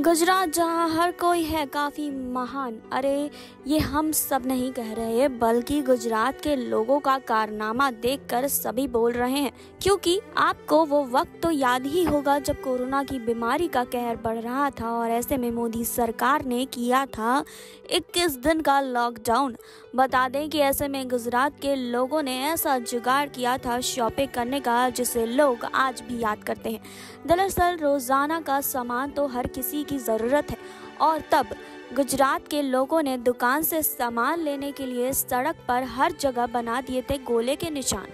गुजरात जहाँ हर कोई है काफ़ी महान। अरे, ये हम सब नहीं कह रहे, बल्कि गुजरात के लोगों का कारनामा देखकर सभी बोल रहे हैं। क्योंकि आपको वो वक्त तो याद ही होगा जब कोरोना की बीमारी का कहर बढ़ रहा था और ऐसे में मोदी सरकार ने किया था 21 दिन का लॉकडाउन बता दें कि ऐसे में गुजरात के लोगों ने ऐसा जुगाड़ किया था शॉपिंग करने का, जिसे लोग आज भी याद करते हैं। दरअसल रोज़ाना का सामान तो हर किसी की ज़रूरत है। और तब गुजरात के लोगों ने दुकान से सामान लेने के लिए सड़क पर हर जगह बना दिए थे गोले के निशान,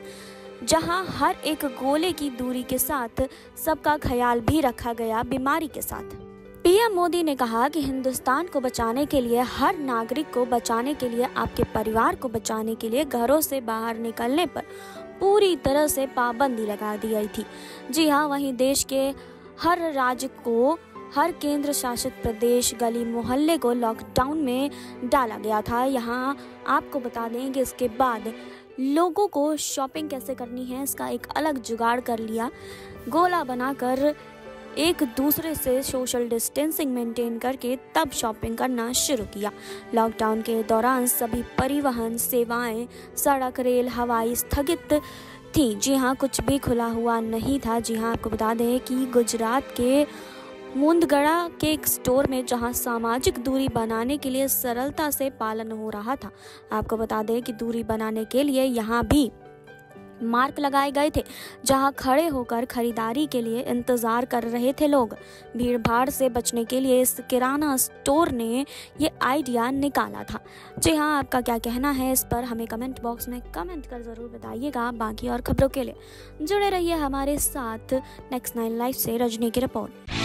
जहाँ हर एक गोले की दूरी के साथ सबका ख्याल भी रखा गया बीमारी के साथ। पीएम मोदी ने कहा कि हिंदुस्तान को बचाने के लिए, हर नागरिक को बचाने के लिए, आपके परिवार को बचाने के लिए घरों से बाहर निकलने पर पूरी तरह से पाबंदी लगा दी गई थी। जी हाँ वहीं देश के हर राज्य को हर केंद्र शासित प्रदेश गली मोहल्ले को लॉकडाउन में डाला गया था। यहाँ आपको बता दें कि इसके बाद लोगों को शॉपिंग कैसे करनी है, इसका एक अलग जुगाड़ कर लिया। गोला बनाकर एक दूसरे से सोशल डिस्टेंसिंग मेंटेन करके तब शॉपिंग करना शुरू किया। लॉकडाउन के दौरान सभी परिवहन सेवाएँ, सड़क, रेल, हवाई स्थगित थी। जी हाँ कुछ भी खुला हुआ नहीं था। जी हाँ आपको बता दें कि गुजरात के मुंदगड़ा के एक स्टोर में जहाँ सामाजिक दूरी बनाने के लिए सरलता से पालन हो रहा था। आपको बता दें कि दूरी बनाने के लिए यहाँ भी मार्क लगाए गए थे, जहाँ खड़े होकर खरीदारी के लिए इंतज़ार कर रहे थे लोग। भीड़ भाड़ से बचने के लिए इस किराना स्टोर ने ये आइडिया निकाला था। जी हाँ आपका क्या कहना है इस पर हमें कमेंट बॉक्स में कमेंट कर ज़रूर बताइएगा बाकी और खबरों के लिए। जुड़े रहिए हमारे साथ नेक्स्ट नाइन लाइफ से रजनी की रिपोर्ट।